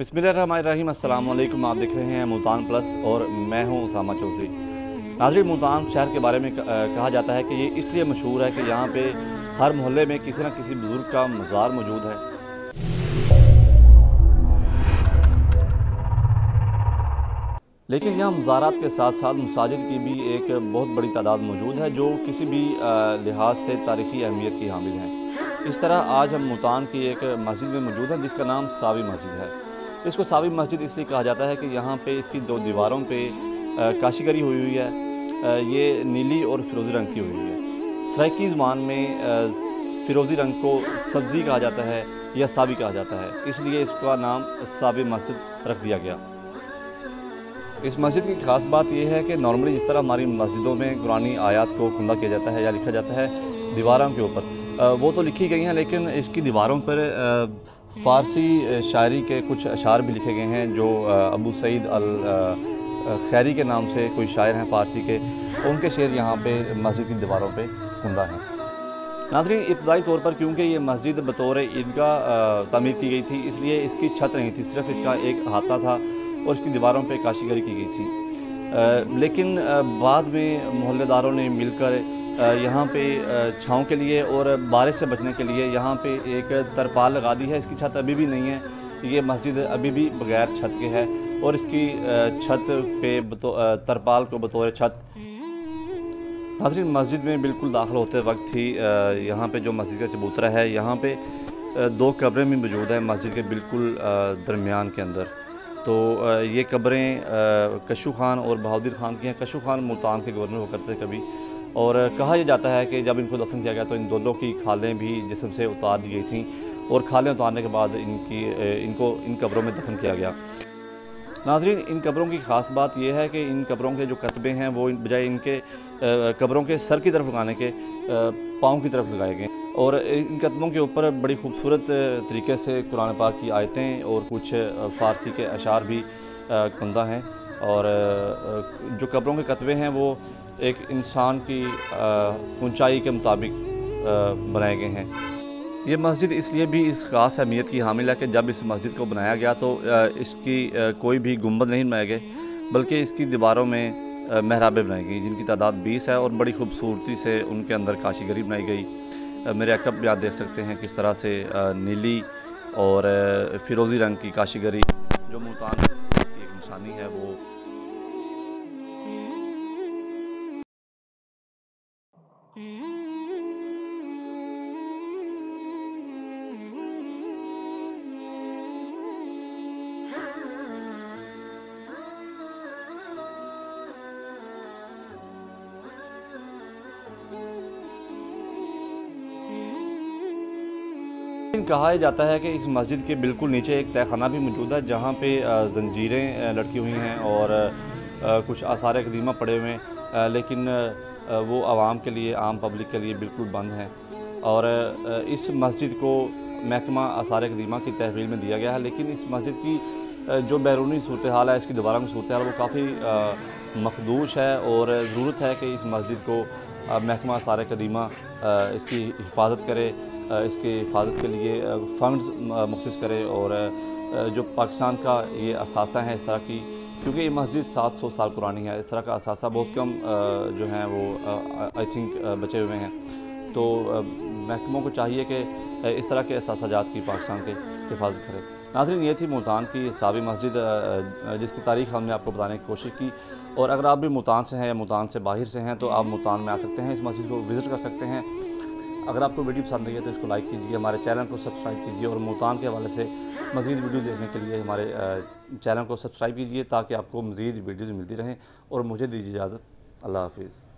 वालेकुम आप देख रहे हैं मुल्तान प्लस और मैं हूँ उसामा चौधरी। नाजरी मुल्तान शहर के बारे में कहा जाता है कि ये इसलिए मशहूर है कि यहाँ पे हर मोहल्ले में किसी न किसी बुज़ुर्ग का मज़ार मौजूद है। लेकिन यहाँ मज़ारात के साथ साथ मसाजिद की भी एक बहुत बड़ी तादाद मौजूद है, जो किसी भी लिहाज से तारीख़ी अहमियत की हामिल हैं। इस तरह आज हम मुल्तान की एक मस्जिद में मौजूद हैं, जिसका नाम सावी मस्जिद है। इसको सावी मस्जिद इसलिए कहा जाता है कि यहाँ पे इसकी दो दीवारों पे काशीगरी हुई हुई है ये नीली और फिरोज़ी रंग की हुई हुई है। सराइकी ज़बान में फिरोज़ी रंग को सब्ज़ी कहा जाता है या सावी कहा जाता है, इसलिए इसका नाम सावी मस्जिद रख दिया गया। इस मस्जिद की ख़ास बात यह है कि नॉर्मली जिस तरह हमारी मस्जिदों में कुरानी आयात को खुला किया जाता है या लिखा जाता है दीवारों के ऊपर। वो तो लिखी गई हैं, लेकिन इसकी दीवारों पर फ़ारसी शायरी के कुछ अशार भी लिखे गए हैं जो अबू सईद अल खैरी के नाम से कोई शायर हैं फ़ारसी के। उनके शेर यहाँ पे मस्जिद की दीवारों पे खुंदा है। नाजरीन इब्तदाई तौर पर क्योंकि ये मस्जिद बतौर ईदगाह तमीर की गई थी इसलिए इसकी छत नहीं थी सिर्फ़ इसका एक हाथा था और इसकी दीवारों पर काशीगरी की गई थी। आ, लेकिन बाद में मोहल्लेदारों ने मिलकर यहाँ पे छाँव के लिए और बारिश से बचने के लिए यहाँ पे एक तरपाल लगा दी है। इसकी छत अभी भी नहीं है। ये मस्जिद अभी भी बगैर छत के है और इसकी छत पे तरपाल को बतौर छत। नाजरीन, मस्जिद में बिल्कुल दाखिल होते वक्त ही यहाँ पे जो मस्जिद का चबूतरा है, यहाँ पे दो कब्रें भी मौजूद हैं मस्जिद के बिल्कुल दरमियान के अंदर। तो ये कब्रें कशु खान और बहादुर खान की हैं। कशु खान मुल्तान के गवर्नर हुआ करते कभी। और कहा यह जाता है कि जब इनको दफन किया गया तो इन दोनों की खालें भी जिसम से उतार दी गई थी और खालें उतारने के बाद इनकी इनको, इन कब्रों में दफन किया गया। नाजरीन, इन कब्रों की ख़ास बात यह है कि इन कब्रों के जो कतबे हैं वो बजाय इनके कब्रों के सर की तरफ़ लगाने के पाँव की तरफ़ लगाए गए। और इन कदमों के ऊपर बड़ी खूबसूरत तरीके से कुरान पाक की आयतें और कुछ फ़ारसी के अशार भी कंदा हैं। और जो कब्रों के कतबे हैं, वो एक इंसान की ऊंचाई के मुताबिक बनाए गए हैं। ये मस्जिद इसलिए भी इस ख़ास अहमियत की हामिल है कि जब इस मस्जिद को बनाया गया तो इसकी कोई भी गुंबद नहीं बनाए गए बल्कि इसकी दीवारों में महराबें बनाई गई, जिनकी तादाद 20 है और बड़ी खूबसूरती से उनके अंदर काशीगरी बनाई गई। मेरे अकब भी आप देख सकते हैं किस तरह से नीली और फिरोज़ी रंग की काशीगरी जो मुल्तान की एक निशानी है, वो कहा जाता है कि इस मस्जिद के बिल्कुल नीचे एक तहखाना भी मौजूद है, जहाँ पे जंजीरें लटकी हुई हैं और कुछ आसार कदीमा पड़े हुए हैं लेकिन वो आवाम के लिए, आम पब्लिक के लिए बिल्कुल बंद हैं। और इस मस्जिद को महकमा आसार कदीमा की तहवील में दिया गया है, लेकिन इस मस्जिद की जो बैरूनी सूरत हाल है, इसकी दोबारा की सूरत हाल वो काफ़ी मखदूश है और ज़रूरत है कि इस मस्जिद को महकमा आसार कदीमा इसकी हिफाजत करे इसकी हिफाजत के लिए फ़ंड्स मुख्त करे और जो पाकिस्तान का ये असासा है इस तरह की क्योंकि ये मस्जिद 700 साल पुरानी है, इस तरह का असासा बहुत कम जो हैं वो आई थिंक बचे हुए हैं। तो महकमों को चाहिए कि इस तरह के असाजात की पाकिस्तान के हिफाजत करें। नाजरीन, ये थी मुल्तान की सावी मस्जिद जिसकी तारीख हमने आपको बताने की कोशिश की। और अगर आप भी मुल्तान से हैं या मुल्तान से बाहर से हैं तो आप मुल्तान में आ सकते हैं, इस मस्जिद को विज़िट कर सकते हैं। अगर आपको वीडियो पसंद आई है तो इसको लाइक कीजिए, हमारे चैनल को सब्सक्राइब कीजिए और मुल्तान के हवाले से मज़ीद वीडियो देखने के लिए हमारे चैनल को सब्सक्राइब कीजिए ताकि आपको मज़ीद वीडियोज़ मिलती रहें और मुझे दीजिए इजाज़त। अल्लाह हाफिज़।